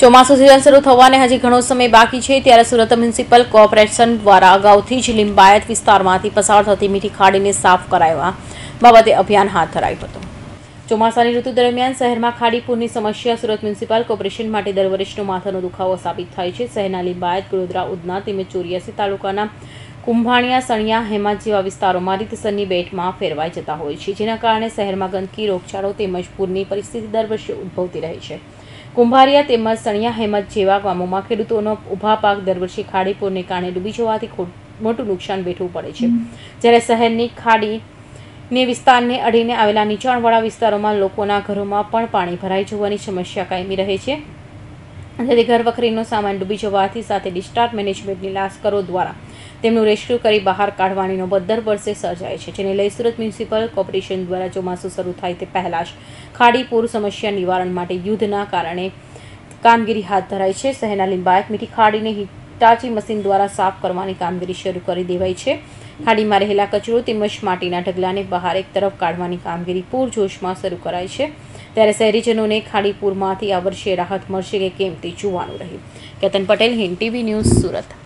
ચોમાસું સિઝન શરૂ થવાને હજી ઘણો સમય બાકી છે ત્યારે સુરત મ્યુનિસિપલ કોર્પોરેશન દ્વારા અગાઉથી જ લિંબાયત વિસ્તારમાંથી પસાર થતી મીઠી ખાડીને સાફ કરાવવા બાબતે અભિયાન હાથ ધરાયું હતું. ચોમાસાની ઋતુ દરમિયાન શહેરમાં ખાડીપુરની સમસ્યા સુરત મ્યુનિસિપલ કોર્પોરેશન માટે દર વર્ષનો માથાનો દુખાવો સાબિત થાય છે. શહેરના લિંબાયત, ગોધરા, ઉધના તેમજ ચોર્યાસી તાલુકાના કુંભાણિયા, સણિયા હેમાત જેવા વિસ્તારોમાં રીતસરની બેટમાં ફેરવાઈ જતા હોય છે, જેના કારણે શહેરમાં ગંદકી, રોગચાળો તેમજ પૂરની પરિસ્થિતિ દર વર્ષે ઉદ્ભવતી રહે છે. કુંભારિયા તેમજ સણિયા હેમત જેવા ગામોમાં ખેડૂતોનો ઊભા પાક દર વર્ષે ખાડી પૂરને કારણે ડૂબી જવાથી મોટું નુકસાન વેઠવું પડે છે. જ્યારે શહેરની ખાડી ને વિસ્તારને અડીને આવેલા નીચાણવાળા વિસ્તારોમાં લોકોના ઘરોમાં પણ પાણી ભરાઈ જવાની સમસ્યા કાયમી રહે છે. જેથી ઘર વખરીનો સામાન ડૂબી જવાથી સાથે ડિસ્ટાર્ટ મેનેજમેન્ટની લાશ્કરો દ્વારા તેમનું રેસ્ક્યુ કરી બહાર કાઢવાની નોબત દર વર્ષે સર્જાય છે, જેને લઈ સુરત મ્યુનિસિપલ કોર્પોરેશન દ્વારા ચોમાસું શરૂ થાય તે પહેલાં જ ખાડીપુર સમસ્યા નિવારણ માટે યુદ્ધના કારણે કામગીરી હાથ ધરાઈ છે. શહેરના લિંબાયત મીઠી ખાડીને હિટાચી મશીન દ્વારા સાફ કરવાની કામગીરી શરૂ કરી દેવાઈ છે. ખાડીમાં રહેલા કચરો તેમજ માટીના ઢગલાને બહાર એક તરફ કાઢવાની કામગીરી પૂરજોશમાં શરૂ કરાઈ છે. ત્યારે શહેરીજનોને ખાડીપુરમાંથી આ વર્ષે રાહત મળશે કે કેમ તે જોવાનું રહ્યું. Ketan Patel, Hind TV news Surat.